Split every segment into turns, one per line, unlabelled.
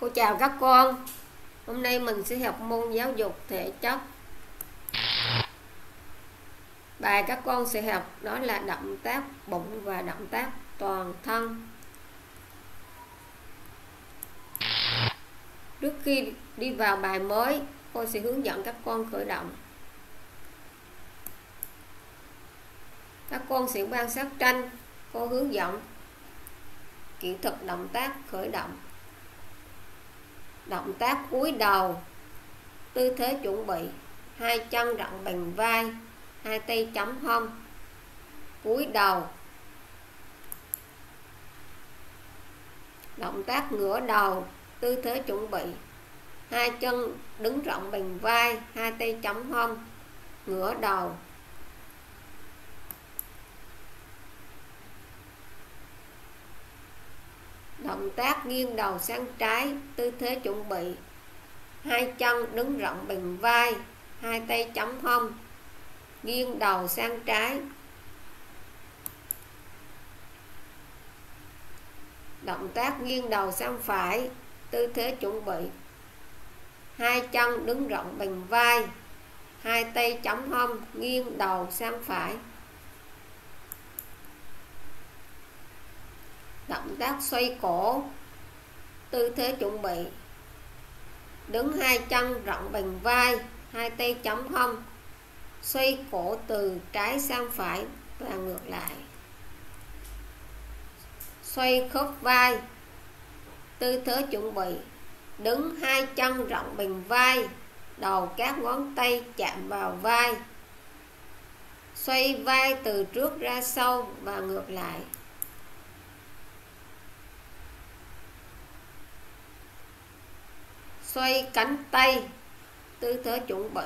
Cô chào các con. Hôm nay mình sẽ học môn giáo dục thể chất. Bài các con sẽ học đó là động tác bụng và động tác toàn thân. Trước khi đi vào bài mới, cô sẽ hướng dẫn các con khởi động. Các con sẽ quan sát tranh, cô hướng dẫn kỹ thuật động tác khởi động động tác cúi đầu. Tư thế chuẩn bị. Hai chân rộng bằng vai. Hai tay chống hông. Cúi đầu. Động tác ngửa đầu. Tư thế chuẩn bị. Hai chân đứng rộng bằng vai. Hai tay chống hông. Ngửa đầu. Động tác nghiêng đầu sang trái, tư thế chuẩn bị. Hai chân đứng rộng bằng vai, hai tay chống hông, nghiêng đầu sang trái. Động tác nghiêng đầu sang phải, tư thế chuẩn bị. Hai chân đứng rộng bằng vai, hai tay chống hông, nghiêng đầu sang phải. Động tác xoay cổ. Tư thế chuẩn bị. Đứng hai chân rộng bằng vai, hai tay chống không. Xoay cổ từ trái sang phải và ngược lại. Xoay khớp vai. Tư thế chuẩn bị. Đứng hai chân rộng bằng vai. Đầu các ngón tay chạm vào vai. Xoay vai từ trước ra sau và ngược lại. Xoay cánh tay. Tư thế chuẩn bị.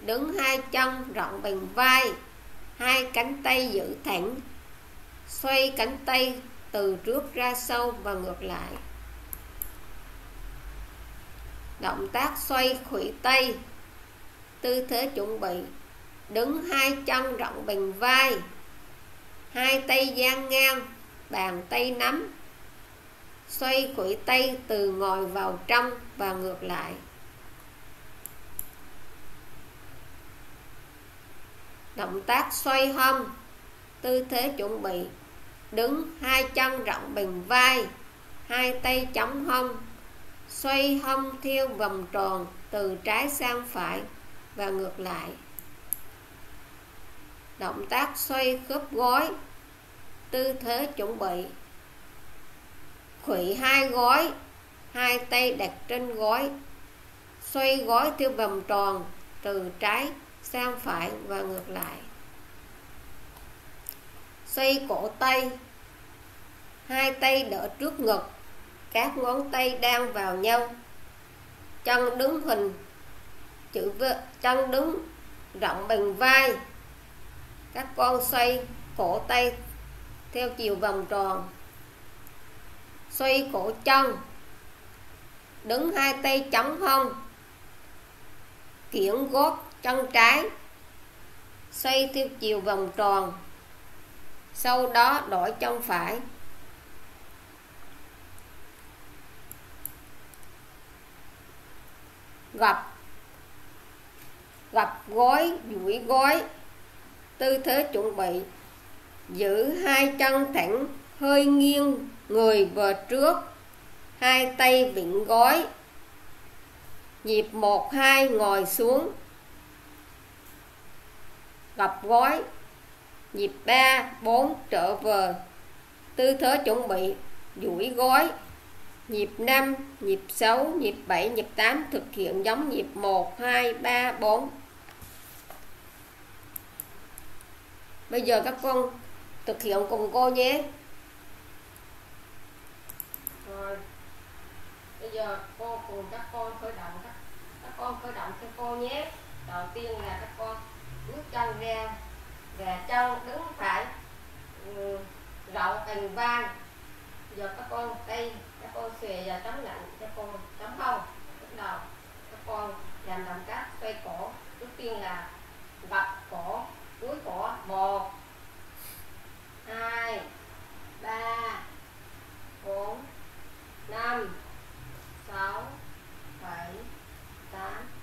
Đứng hai chân rộng bằng vai. Hai cánh tay giữ thẳng. Xoay cánh tay từ trước ra sau và ngược lại. Động tác xoay khuỷu tay. Tư thế chuẩn bị. Đứng hai chân rộng bằng vai. Hai tay dang ngang, bàn tay nắm xoay khuỷu tay từ ngồi vào trong và ngược lại. Động tác xoay hông, tư thế chuẩn bị, đứng hai chân rộng bằng vai, hai tay chống hông, xoay hông theo vòng tròn từ trái sang phải và ngược lại. Động tác xoay khớp gối, tư thế chuẩn bị khuỷu hai gói, hai tay đặt trên gói. Xoay gói theo vòng tròn, từ trái sang phải và ngược lại. Xoay cổ tay. Hai tay đỡ trước ngực, các ngón tay đang vào nhau. Chân đứng hình, chữ v, chân đứng rộng bằng vai. Các con xoay cổ tay theo chiều vòng tròn xoay cổ chân. Đứng hai tay chống hông. Kiển gót chân trái. Xoay theo chiều vòng tròn. Sau đó đổi chân phải. Gập gập gối, duỗi gối. Tư thế chuẩn bị. Giữ hai chân thẳng, hơi nghiêng người vợ trước hai tay vịn gối nhịp một hai ngồi xuống. Gập gối nhịp ba bốn trở về tư thế chuẩn bị duỗi gối nhịp 5, nhịp 6, nhịp 7, nhịp 8 thực hiện giống nhịp 1, 2, 3, 4 Bây giờ các con thực hiện cùng cô nhé rồi bây giờ cô cùng các con khởi động các các con khởi động cho cô nhé. Đầu tiên là các con bước chân ra và chân đứng phải ừ, rộng thành vai giờ các con tay các con xòe và chống nặng cho con chống hông. Bắt đầu các con làm động tác xoay cổ. Trước tiên là gập cổ cuối cổ một hai ba bốn 5 6 7 8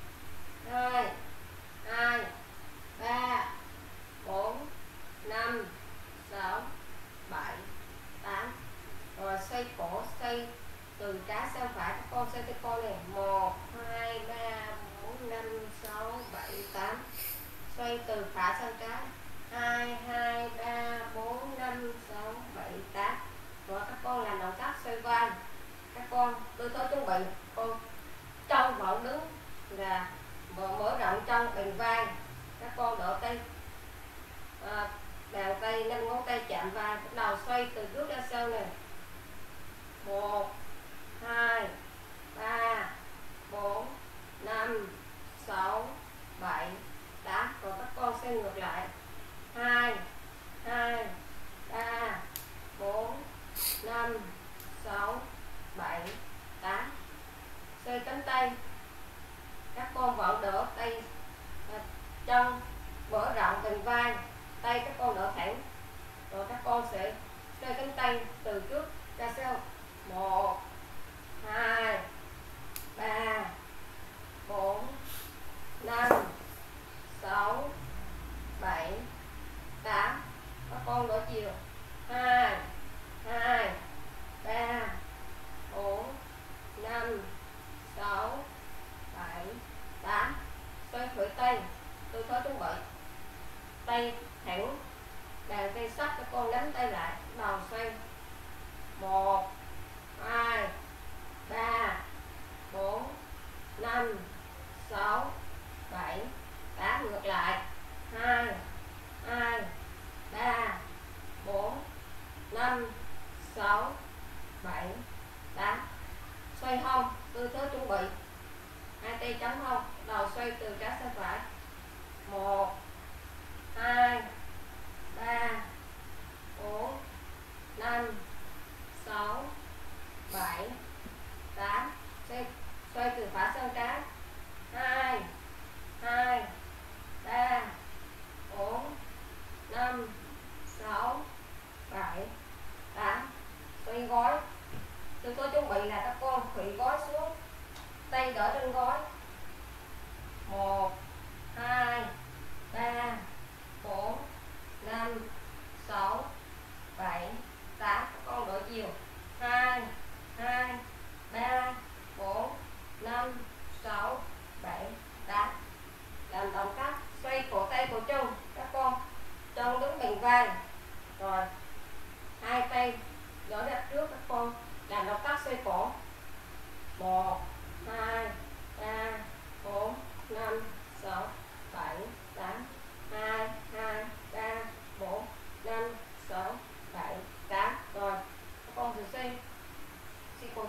7 8 xoay hông tư thế chuẩn bị. Hai tay chống hông đầu xoay từ trái sang phải. 1 2 3 4 5 6 7 8 xoay, xoay từ phải sang trái. 2 2 3 4 5 6 7 8 xoay gói tôi có chuẩn bị là các con khủy gói xuống, tay đỡ trên gói. Một, hai ba bốn năm sáu bảy tám các con đỡ chiều hai hai ba bốn năm sáu bảy tám làm động tác xoay cổ tay cổ chân các con chân đứng bình vai rồi hai tay giỏ ra trước các con làm động tác xoay cổ một hai ba bốn năm sáu bảy tám hai hai ba bốn năm sáu bảy tám rồi các con thử xoay xoay cổ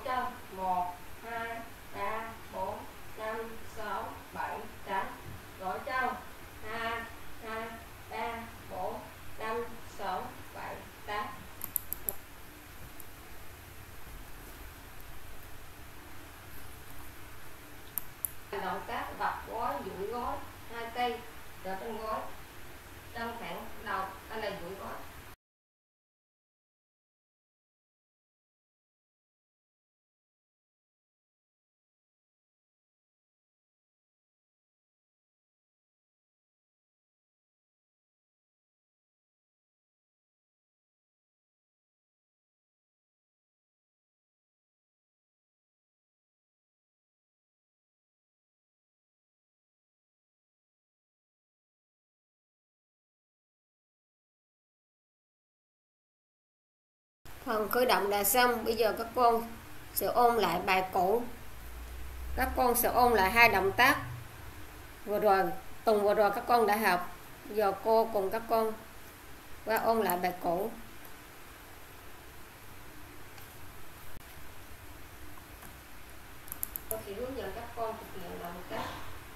chân một hai ba bốn năm sáu bảy tám gõ chân hai hai ba bốn năm sáu bảy tám động tác vặt gói duỗi gói hai tay đỡ trên gói chân thẳng đầu đây là duỗi gói phần khởi động đã xong. Bây giờ các con sẽ ôn lại bài cũ. Các con sẽ ôn lại hai động tác. Vừa rồi, tuần vừa rồi các con đã học. Bây giờ cô cùng các con qua ôn lại bài cũ. Cô sẽ hướng dẫn các con thực hiện động tác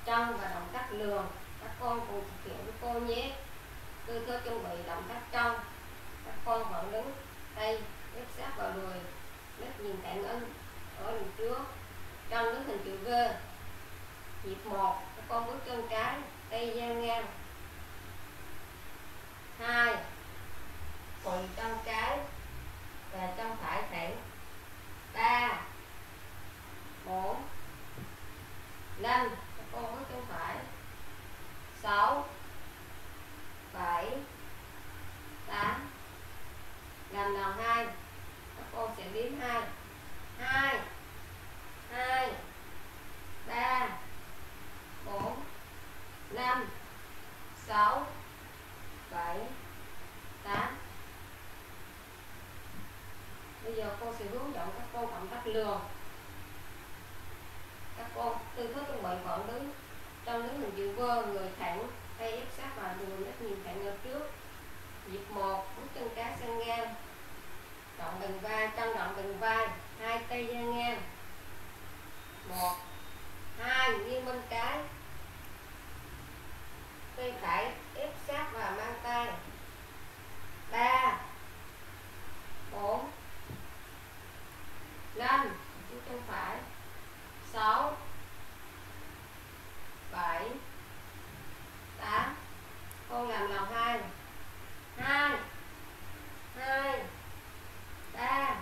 trong và động tác lường các con cùng thực hiện với cô nhé. Tư thế chuẩn bị động tác trong các con vẫn đứng tay ghép sát vào đùi, mắt nhìn tạm ấn, ở đằng trước, trong đứng hình chữ V. Nhịp 1 con bước chân trái, tay gian ngang. 2 quỳ trong trái và trong phải thẳng. 3 4 5 con bước chân phải. 6 7 8 làm lần 2 cô sẽ đếm hai. Hai. Hai. Ba. Bốn. Năm. Sáu. Bảy. Tám. Bây giờ cô sẽ hướng dẫn các cô bằng cách lường các cô, tư thế trong bệnh khoảng đứng, trong đứng hình chữ vơ, người thẳng, tay ép sát vào đường đất nhìn thẳng ở trước. Nhịp một, bước chân cá sang ngang động vai chân động gần vai, hai tay ra ngang. Một, hai, nghiêng bên trái. Tay phải ép sát và mang tay. Ba, bốn, năm chân phải. Sáu, bảy, tám. Con làm lòng hai. Hai ba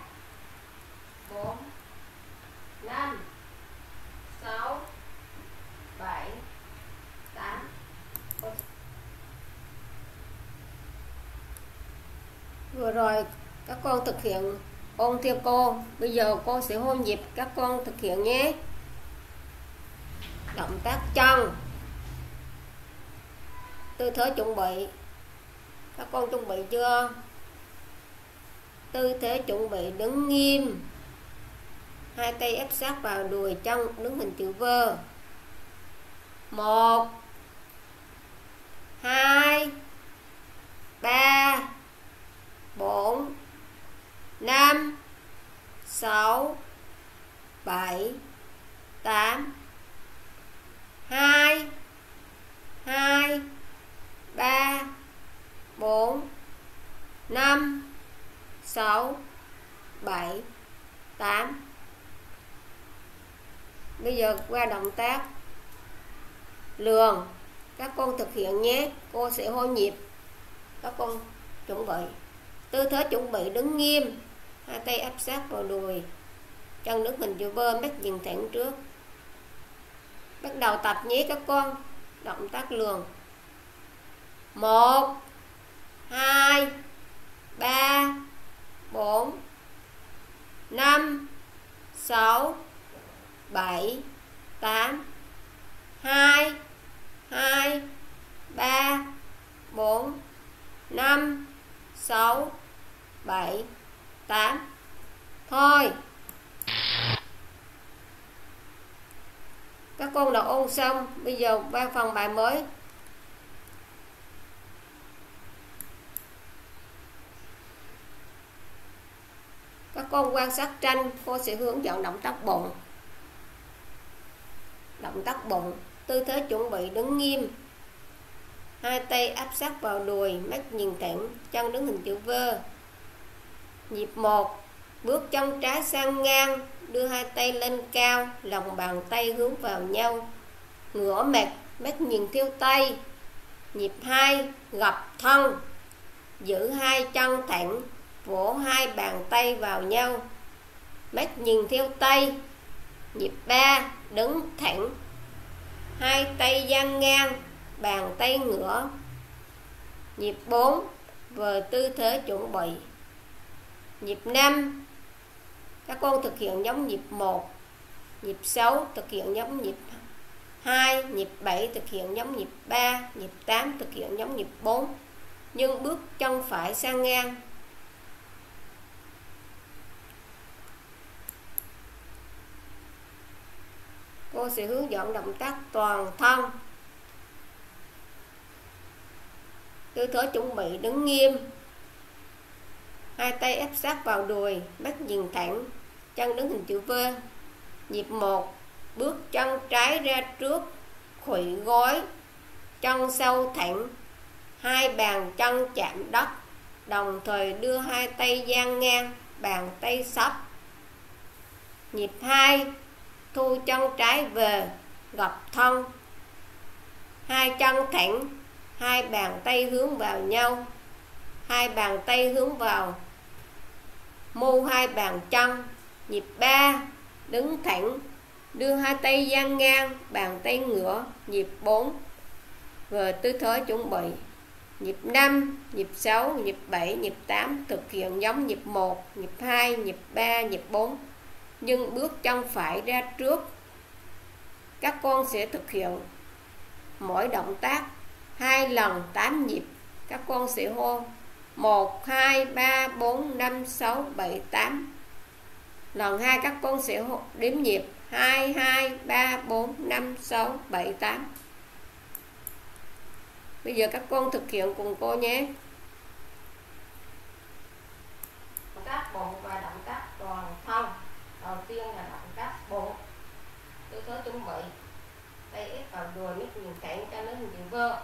bốn năm sáu bảy tám vừa rồi các con thực hiện ôn theo cô. Bây giờ cô sẽ hôn nhịp các con thực hiện nhé. Động tác chân. Tư thế chuẩn bị. Các con chuẩn bị chưa? Tư thế chuẩn bị đứng nghiêm. Hai tay ép sát vào đùi chân, đứng hình chữ V. Một, hai, ba bốn, năm, sáu, bảy, tám, hai hai, ba, bốn, năm, sáu, bảy, tám. Bây giờ qua động tác lường. Các con thực hiện nhé. Cô sẽ hô nhịp. Các con chuẩn bị tư thế chuẩn bị đứng nghiêm. Hai tay áp sát vào đùi. Chân nước mình chữ bơm mắt nhìn thẳng trước. Bắt đầu tập nhé các con. Động tác lường. Một, hai, ba, bốn, năm, sáu, bảy, tám, hai hai, ba, bốn, năm sáu, bảy, tám. Thôi. Các con đã ôn xong, bây giờ qua phần bài mới. Các con quan sát tranh, cô sẽ hướng dẫn động tác bụng. Động tác bụng, tư thế chuẩn bị đứng nghiêm hai tay áp sát vào đùi, mắt nhìn thẳng, chân đứng hình chữ V. Nhịp 1 bước chân trái sang ngang, đưa hai tay lên cao, lòng bàn tay hướng vào nhau. Ngửa mặt, mắt nhìn theo tay. Nhịp 2 gập thân. Giữ hai chân thẳng, vỗ hai bàn tay vào nhau. Mắt nhìn theo tay. Nhịp 3 đứng thẳng. Hai tay dang ngang bàn tay ngửa, nhịp 4 về tư thế chuẩn bị. Nhịp 5 các con thực hiện giống nhịp 1 nhịp 6 thực hiện giống nhịp 2 nhịp 7 thực hiện giống nhịp 3 nhịp 8 thực hiện giống nhịp 4 nhưng bước chân phải sang ngang. Cô sẽ hướng dẫn động tác toàn thân. Tư thế chuẩn bị, đứng nghiêm. Hai tay ép sát vào đùi, mắt nhìn thẳng. Chân đứng hình chữ V. Nhịp 1 bước chân trái ra trước khuỷu gối, chân sâu thẳng. Hai bàn chân chạm đất, đồng thời đưa hai tay dang ngang, bàn tay sắp. Nhịp 2 thu chân trái về, gập thân. Hai chân thẳng hai bàn tay hướng vào nhau. Hai bàn tay hướng vào. Mu hai bàn chân. Nhịp 3 đứng thẳng. Đưa hai tay dang ngang, bàn tay ngửa. Nhịp 4 về tư thế chuẩn bị. Nhịp 5 nhịp 6 nhịp 7 nhịp 8 thực hiện giống nhịp 1 nhịp 2 nhịp 3 nhịp 4 nhưng bước chân phải ra trước. Các con sẽ thực hiện mỗi động tác hai lần 8 nhịp. Các con sẽ hô. 1 2 3 4 5 6 7 8 lần hai các con sẽ hô, đếm nhịp. 2 2 3 4 5 6 7 8 bây giờ các con thực hiện cùng cô nhé. Các bụng và động tác toàn thân. Đầu tiên là động tác bụng tư thế chuẩn bị. Tay ép vào đùi mít nhìn cạnh cho nó hình vơ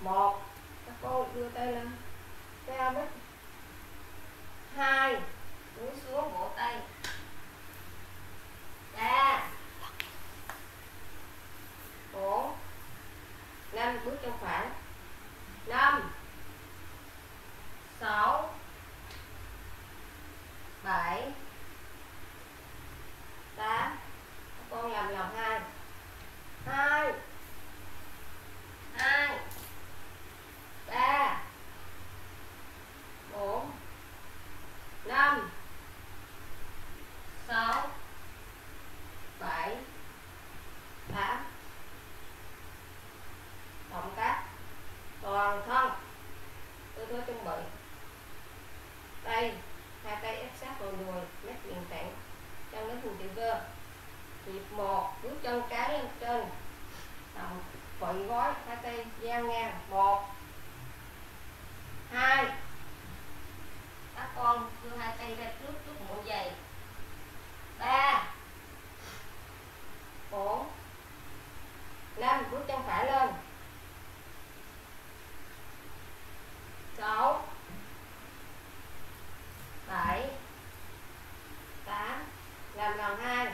một. Các cô đưa tay lên. Cao mít hai. Cúi xuống, vỗ tay. Ba. Bốn. Năm. Bước trong khoảng. Năm. Sáu. Bảy. Tám. Con làm lòng hai hai hai ba bốn năm sáu bảy tám động tác toàn thân tư thế chuẩn bị tay hai tay ép sát vào đùi mép miệng tạng chân đến hình chữ V nhịp một bước chân cái lên trên đồng quậy gói hai tay dang ngang một hai các con đưa hai tay ra trước trước mũi giày ba bốn năm bước chân phải lên sáu bảy tám làm lần hai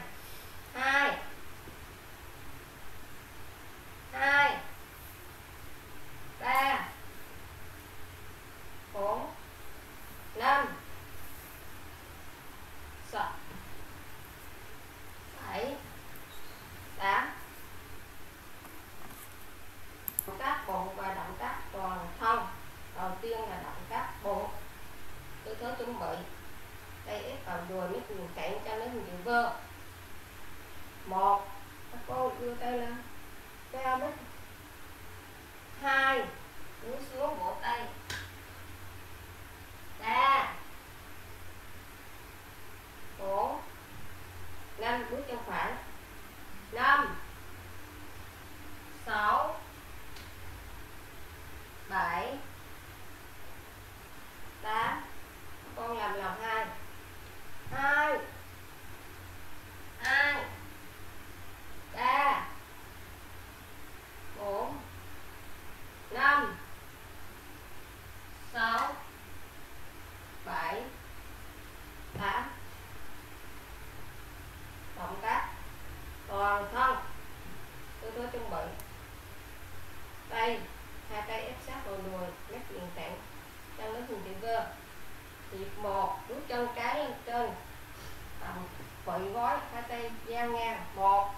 hai hai ba bốn năm sáu bảy tám động tác bụng và động tác toàn thân đầu tiên là động tác bụng tư thế chuẩn bị tay ép vào đùi mít nhìn cạnh vợ một. Các cô đưa tay lên. Cao mít hai. Cúi xuống vỗ tay. Ba. Bốn. Năm. Bước chân khoảng năm sáu bảy tám con làm lòng hai hai hai ba bốn năm sáu bảy tám động tác toàn thân tư thế chuẩn bị tay hai tay ép sát vào đùi mép miệng tạng chân đến hình chữ V nhịp một bước chân cái lên trên tầm quậy gói hai tay dang ngang một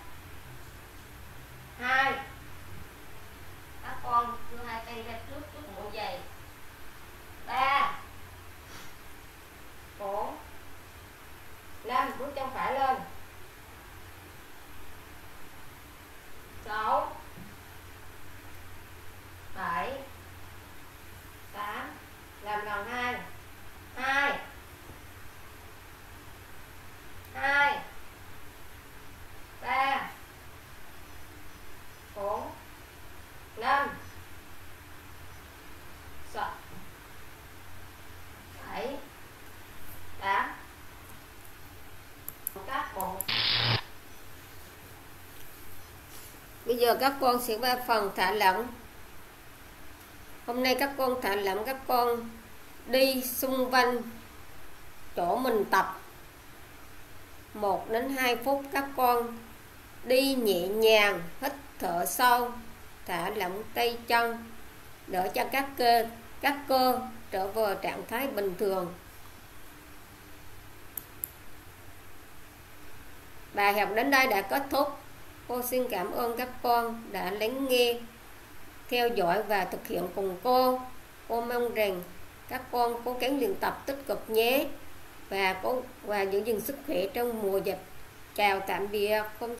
hai các con đưa hai tay ra trước trước mũi giày ba bốn năm phải lên sáu bảy tám làm lần hai hai hai ba bốn năm sáu bảy tám các bụng bây giờ các con sẽ qua phần thả lỏng. Hôm nay các con thả lỏng, các con đi xung quanh chỗ mình tập. 1 đến 2 phút các con đi nhẹ nhàng, hít thở sâu, thả lỏng tay chân, đỡ cho các cơ các cơ trở về trạng thái bình thường. Bài học đến đây đã kết thúc cô xin cảm ơn các con đã lắng nghe, theo dõi và thực hiện cùng cô. Cô mong rằng các con cố gắng luyện tập tích cực nhé. Và cố, và giữ gìn sức khỏe trong mùa dịch. Chào tạm biệt. không